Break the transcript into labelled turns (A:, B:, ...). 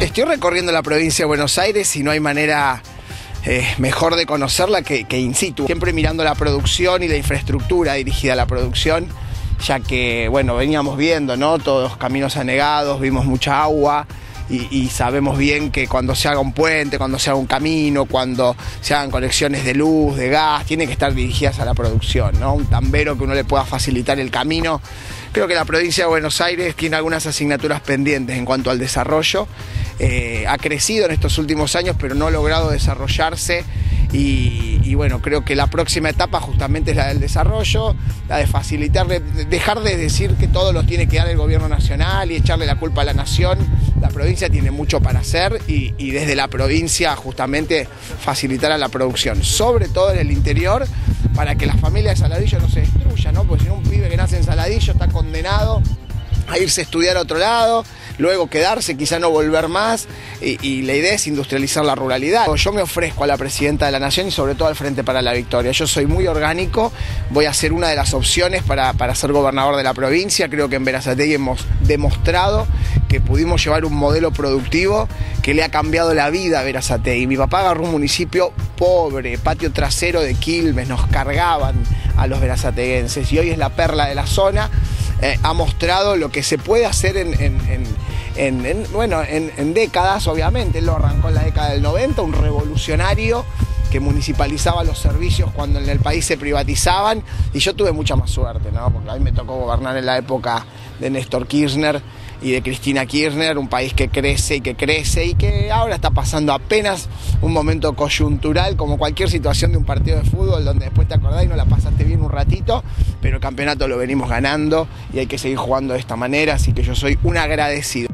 A: Estoy recorriendo la provincia de Buenos Aires y no hay manera eh, mejor de conocerla que, que in situ. Siempre mirando la producción y la infraestructura dirigida a la producción, ya que, bueno, veníamos viendo, ¿no? Todos caminos anegados, vimos mucha agua. Y, sabemos bien que cuando se haga un puente, cuando se haga un camino, cuando se hagan conexiones de luz, de gas, tiene que estar dirigidas a la producción, ¿no? Un tambero que uno le pueda facilitar el camino. Creo que la provincia de Buenos Aires tiene algunas asignaturas pendientes en cuanto al desarrollo. Eh, ha crecido en estos últimos años, pero no ha logrado desarrollarse. Y, bueno, creo que la próxima etapa justamente es la del desarrollo, la de facilitarle, dejar de decir que todo lo tiene que dar el gobierno nacional y echarle la culpa a la nación. La provincia tiene mucho para hacer y, desde la provincia justamente facilitar a la producción, sobre todo en el interior, para que la familia de Saladillo no se destruya, ¿no? Porque si no un pibe que nace en Saladillo está condenado a irse a estudiar a otro lado, luego quedarse, quizá no volver más, y, la idea es industrializar la ruralidad. Yo me ofrezco a la presidenta de la Nación y sobre todo al Frente para la Victoria. Yo soy muy orgánico, voy a ser una de las opciones para, para ser gobernador de la provincia. Creo que en Verazategui hemos demostrado que pudimos llevar un modelo productivo que le ha cambiado la vida a Verazategui. Mi papá agarró un municipio pobre, patio trasero de Quilmes, nos cargaban a los verazateguenses y hoy es la perla de la zona. Eh, ha mostrado lo que se puede hacer en, en bueno, en, décadas, obviamente. Él lo arrancó en la década del 90, un revolucionario que municipalizaba los servicios cuando en el país se privatizaban y yo tuve mucha más suerte, ¿no? porque a mí me tocó gobernar en la época de Néstor Kirchner y de Cristina Kirchner, un país que crece y que crece y que ahora está pasando apenas un momento coyuntural como cualquier situación de un partido de fútbol donde después te acordás y no la pasaste bien un ratito, pero el campeonato lo venimos ganando y hay que seguir jugando de esta manera, así que yo soy un agradecido.